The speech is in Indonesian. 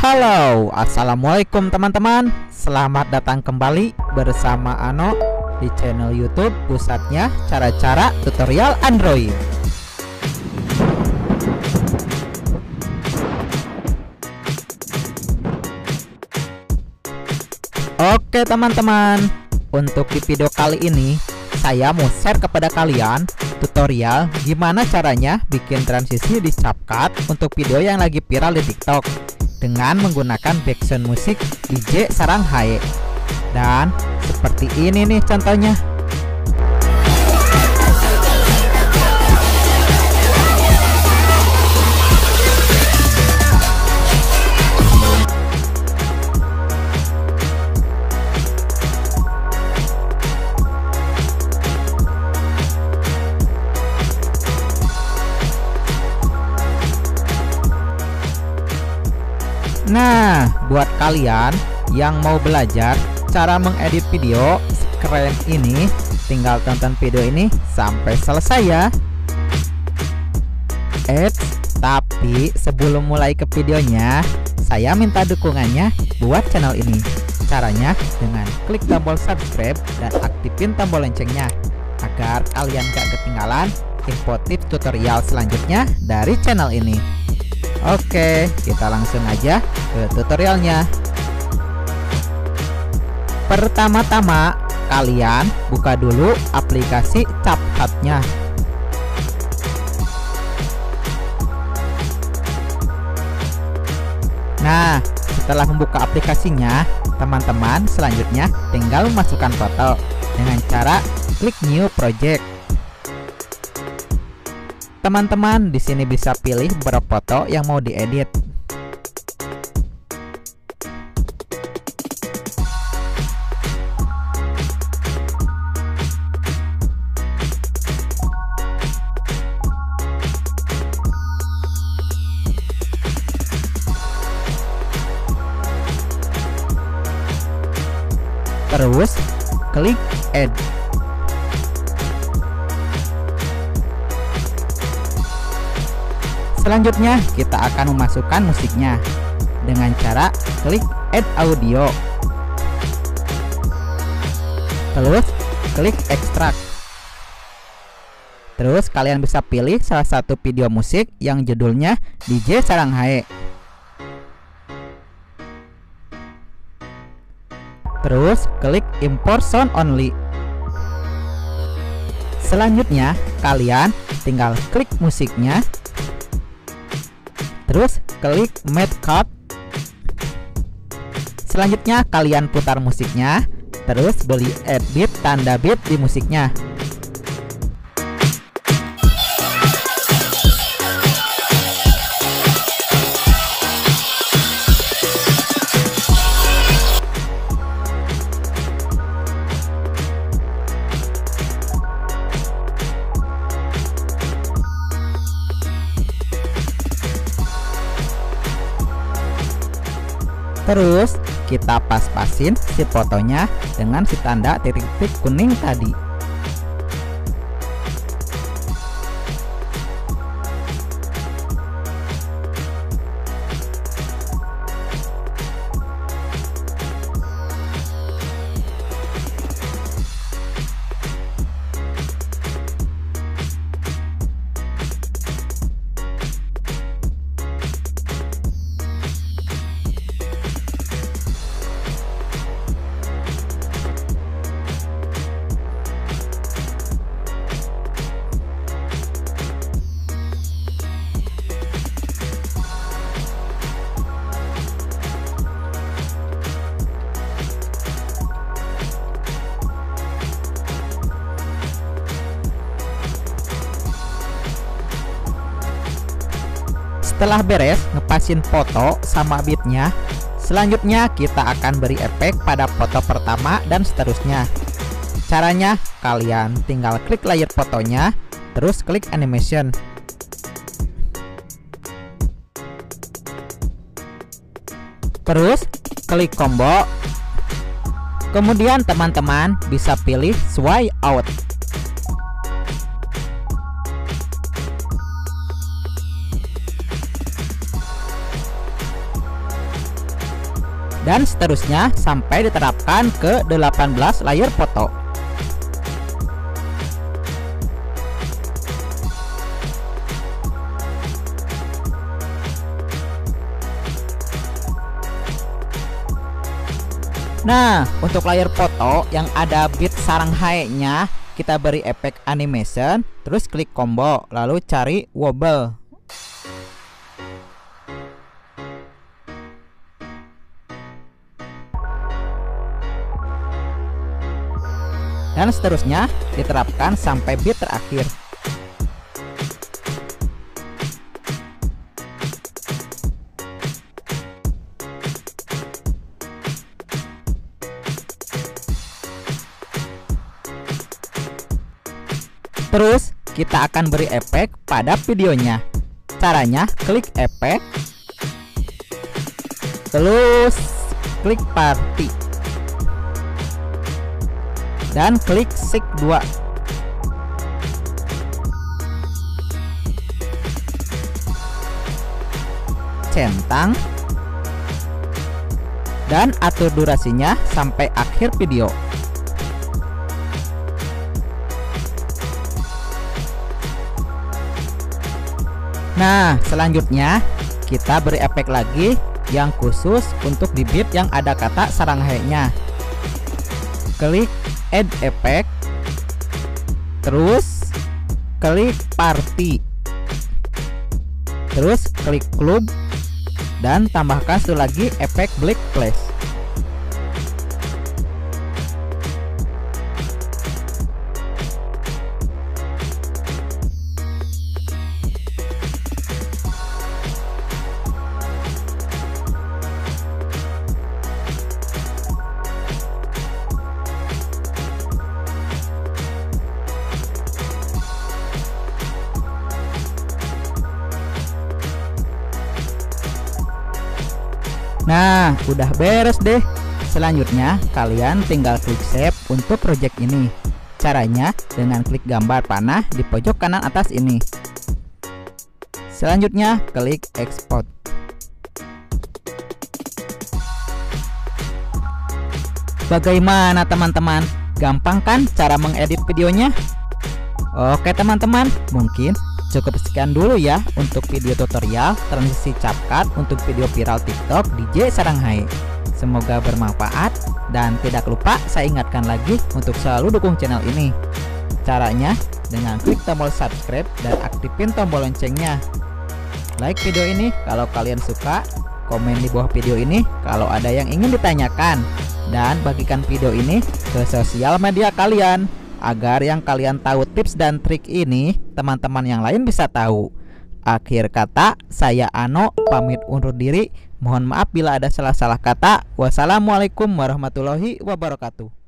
Halo, Assalamualaikum teman-teman. Selamat datang kembali bersama Ano di channel Youtube pusatnya cara-cara tutorial Android. Oke teman-teman. Untuk di video kali ini Saya mau share kepada kalian Tutorial gimana caranya bikin transisi di CapCut Untuk video yang lagi viral di TikTok Dengan menggunakan background musik DJ Sarang Hae. Dan seperti ini nih contohnya buat kalian yang mau belajar cara mengedit video keren ini, tinggal tonton video ini sampai selesai ya. Eits, tapi sebelum mulai ke videonya, saya minta dukungannya buat channel ini. Caranya dengan klik tombol subscribe dan aktifin tombol loncengnya agar kalian gak ketinggalan info tips tutorial selanjutnya dari channel ini. Oke, kita langsung aja ke tutorialnya. Pertama-tama, kalian buka dulu aplikasi CapCut-nya. Nah, setelah membuka aplikasinya, teman-teman selanjutnya tinggal memasukkan foto dengan cara klik New Project. Teman-teman di sini bisa pilih beberapa foto yang mau diedit. Terus klik Add. Selanjutnya kita akan memasukkan musiknya dengan cara klik add audio. Terus klik extract. Terus kalian bisa pilih salah satu video musik yang judulnya DJ Sarang Hae. Terus klik import sound only. Selanjutnya kalian tinggal klik musiknya Terus klik Made Cut. Selanjutnya kalian putar musiknya, terus beli edit tanda beat di musiknya. Terus kita pas-pasin si fotonya dengan si tanda titik-titik kuning tadi. Setelah beres ngepasin foto sama bitnya, selanjutnya kita akan beri efek pada foto pertama dan seterusnya. Caranya, kalian tinggal klik layer fotonya, terus klik animation. Terus klik combo. Kemudian teman-teman bisa pilih swipe out. Dan seterusnya sampai diterapkan ke 18 layer foto. Nah, untuk layar foto yang ada bit sarang nya kita beri efek animation, terus klik combo, lalu cari wobble. Dan seterusnya diterapkan sampai bit terakhir. Terus kita akan beri efek pada videonya. Caranya klik efek, terus klik party, dan klik sig 2. Centang dan atur durasinya sampai akhir video. Nah, selanjutnya kita beri efek lagi yang khusus untuk di bit yang ada kata sarang nya Klik add effect. Terus klik party. Terus klik club dan tambahkan satu lagi efek black flash. Nah, udah beres deh. Selanjutnya, kalian tinggal klik save untuk project ini. Caranya dengan klik gambar panah di pojok kanan atas ini. Selanjutnya, klik export. Bagaimana teman-teman? Gampang kan cara mengedit videonya? Oke teman-teman, mungkin Cukup sekian dulu ya untuk video tutorial transisi CapCut untuk video viral TikTok DJ Saranghai. Semoga bermanfaat dan tidak lupa saya ingatkan lagi untuk selalu dukung channel ini. Caranya dengan klik tombol subscribe dan aktifin tombol loncengnya. Like video ini kalau kalian suka, komen di bawah video ini kalau ada yang ingin ditanyakan, dan bagikan video ini ke sosial media kalian agar yang kalian tahu tips dan trik ini teman-teman yang lain bisa tahu. Akhir kata, saya Ano pamit undur diri. Mohon maaf bila ada salah-salah kata. Wassalamualaikum warahmatullahi wabarakatuh.